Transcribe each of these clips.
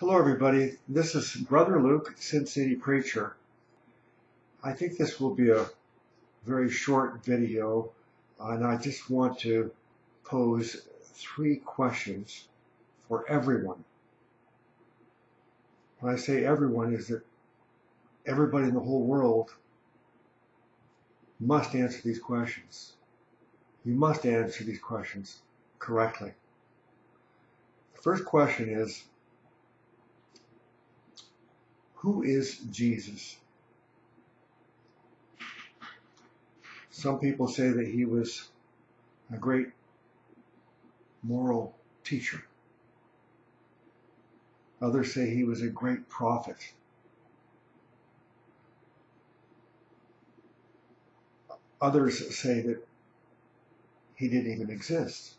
Hello, everybody. This is Brother Luke, Sin City Preacher. I think this will be a very short video, and I just want to pose three questions for everyone. When I say everyone, is that everybody in the whole world must answer these questions. You must answer these questions correctly. The first question is, who is Jesus? Some people say that he was a great moral teacher. Others say he was a great prophet. Others say that he didn't even exist.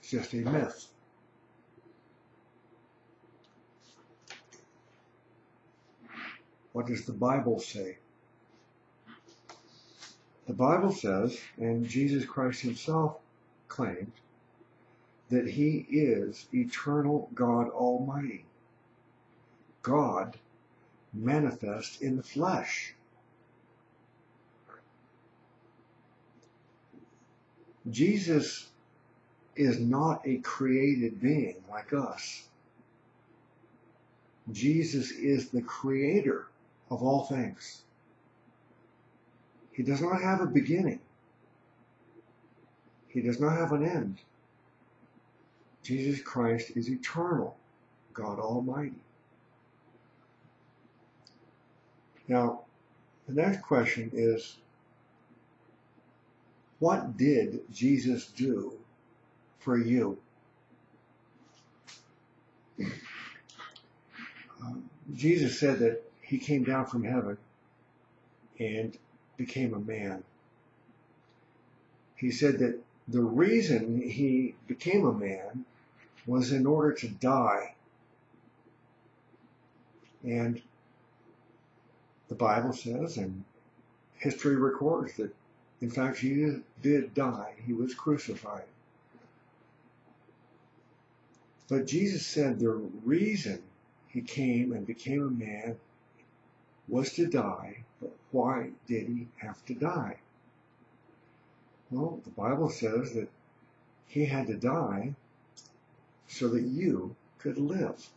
It's just a myth. What does the Bible say? The Bible says, and Jesus Christ himself claimed, that he is eternal God Almighty. God manifest in the flesh. Jesus is not a created being like us. Jesus is the creator of all things. He does not have a beginning. He does not have an end. Jesus Christ is eternal, God Almighty. Now, the next question is, what did Jesus do for you? Um, Jesus said that he came down from heaven and became a man. He said that the reason he became a man was in order to die. And the Bible says, and history records that, in fact, he did die. He was crucified. But Jesus said the reason he came and became a man was to die, but why did he have to die? Well, the Bible says that he had to die so that you could live.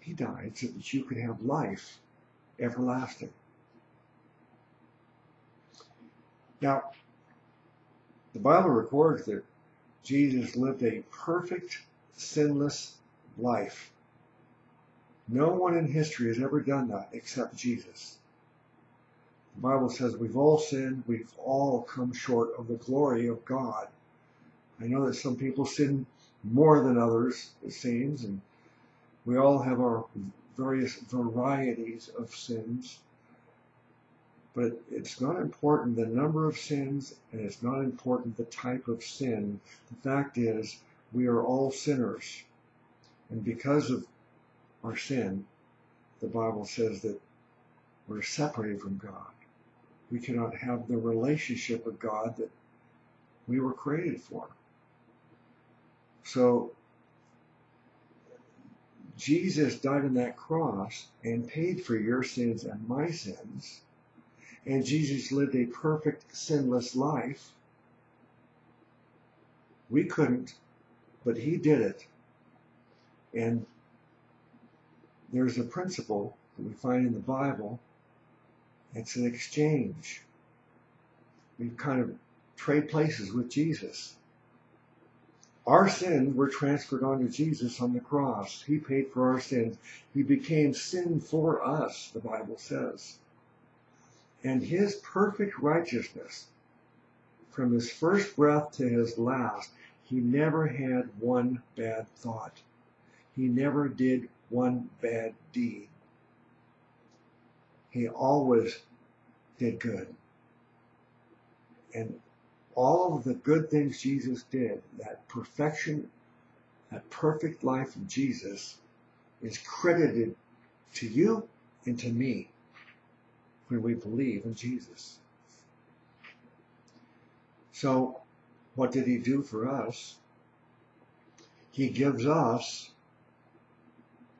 He died so that you could have life everlasting. Now, the Bible records that Jesus lived a perfect, sinless life. No one in history has ever done that except Jesus. The Bible says we've all sinned, we've all come short of the glory of God. I know that some people sin more than others, it seems, and we all have our various varieties of sins. But it's not important the number of sins, and it's not important the type of sin. The fact is, we are all sinners. And because of our sin, the Bible says that we're separated from God. We cannot have the relationship with God that we were created for. So Jesus died on that cross and paid for your sins and my sins. And Jesus lived a perfect, sinless life. We couldn't, but he did it. And there's a principle that we find in the Bible. It's an exchange. We kind of trade places with Jesus. Our sins were transferred onto Jesus on the cross. He paid for our sins. He became sin for us, the Bible says. And his perfect righteousness, from his first breath to his last, he never had one bad thought. He never did one bad deed. He always did good. And all of the good things Jesus did, that perfection, that perfect life of Jesus, is credited to you and to me when we believe in Jesus. So, what did he do for us? He gives us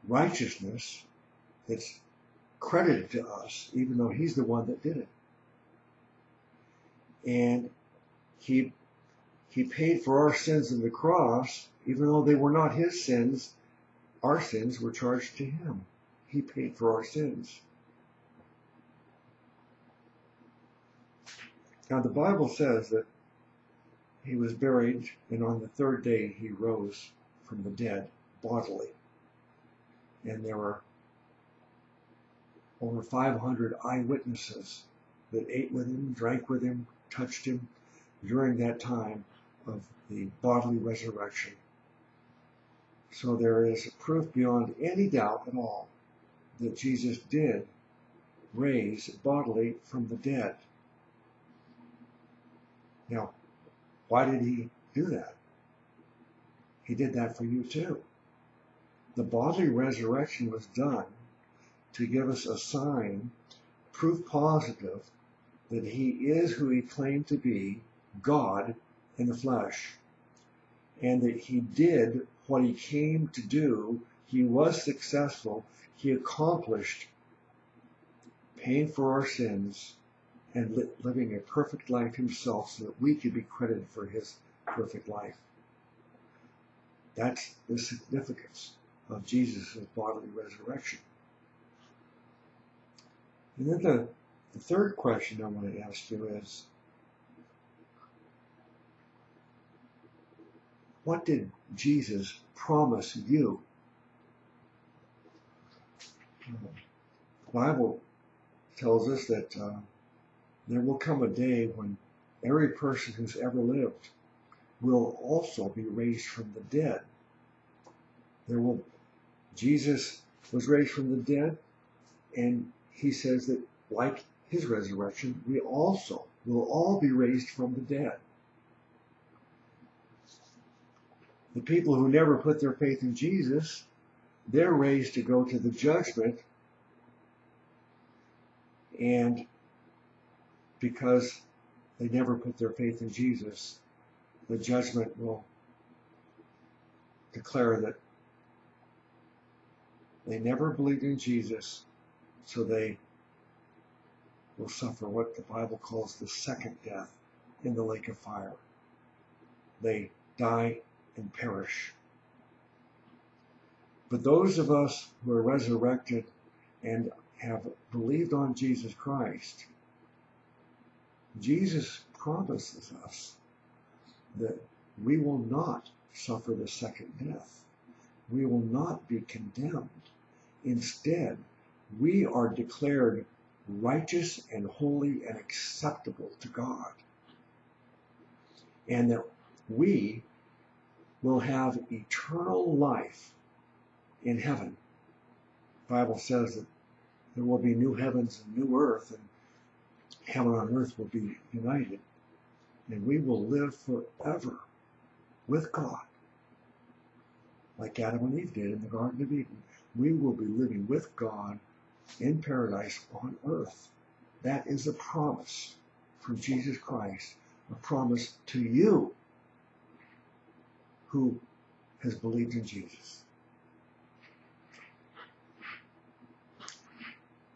righteousness that's credited to us, even though he's the one that did it. And he he paid for our sins in the cross, even though they were not his sins, our sins were charged to him. He paid for our sins. Now the Bible says that he was buried and on the third day he rose from the dead bodily. And there were over 500 eyewitnesses that ate with him, drank with him, touched him during that time of the bodily resurrection. So there is proof beyond any doubt at all that Jesus did raise bodily from the dead. Now, why did he do that? He did that for you too. The bodily resurrection was done to give us a sign, proof positive, that he is who he claimed to be, God in the flesh, and that he did what he came to do. He was successful. He accomplished paying for our sins and li- living a perfect life himself so that we could be credited for his perfect life. That's the significance of Jesus' bodily resurrection. And then the, the third question I want to ask you is what did Jesus promise you? The Bible tells us that uh, there will come a day when every person who's ever lived will also be raised from the dead. There will Jesus was raised from the dead, and he says that like his resurrection, we also will all be raised from the dead. The people who never put their faith in Jesus, they're raised to go to the judgment and because they never put their faith in Jesus, the judgment will declare that they never believed in Jesus, so they will suffer what the Bible calls the second death in the lake of fire. They die and perish. But those of us who are resurrected and have believed on Jesus Christ, Jesus promises us that we will not suffer the second death. We will not be condemned. Instead, we are declared righteous and holy and acceptable to God. And that we will have eternal life in heaven. The Bible says that there will be new heavens and new earth, and heaven on earth will be united. And we will live forever with God, like Adam and Eve did in the Garden of Eden. We will be living with God in paradise on earth. That is a promise from Jesus Christ, a promise to you who has believed in Jesus.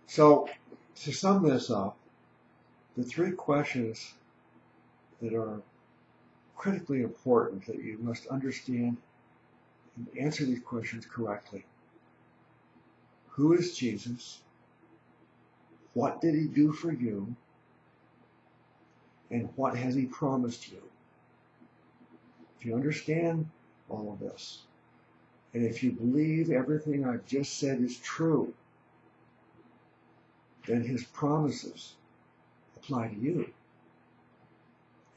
So, to sum this up, the three questions that are critically important that you must understand and answer these questions correctly. Who is Jesus? What did he do for you? And what has he promised you? If you understand all of this, and if you believe everything I've just said is true, then his promises apply to you.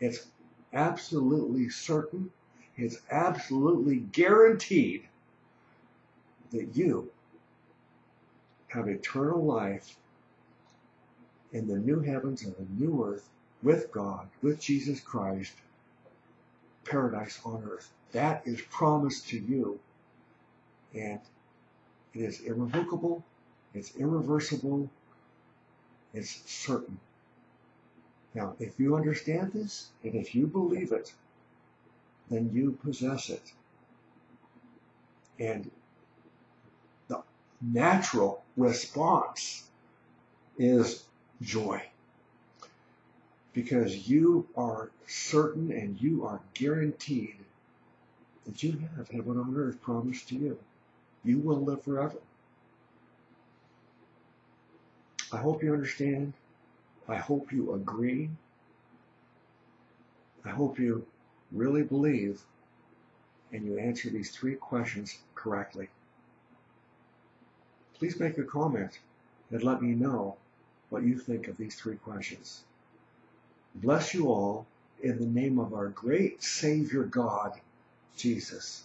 It's absolutely certain, it's absolutely guaranteed that you have eternal life in the new heavens and the new earth with God, with Jesus Christ, paradise on earth. That is promised to you. And it is irrevocable, it's irreversible, it's certain. Now, if you understand this, and if you believe it, then you possess it. And natural response is joy. Because you are certain and you are guaranteed that you have heaven on earth promised to you. You will live forever. I hope you understand. I hope you agree. I hope you really believe and you answer these three questions correctly. Please make a comment and let me know what you think of these three questions. Bless you all in the name of our great Savior God, Jesus.